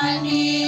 King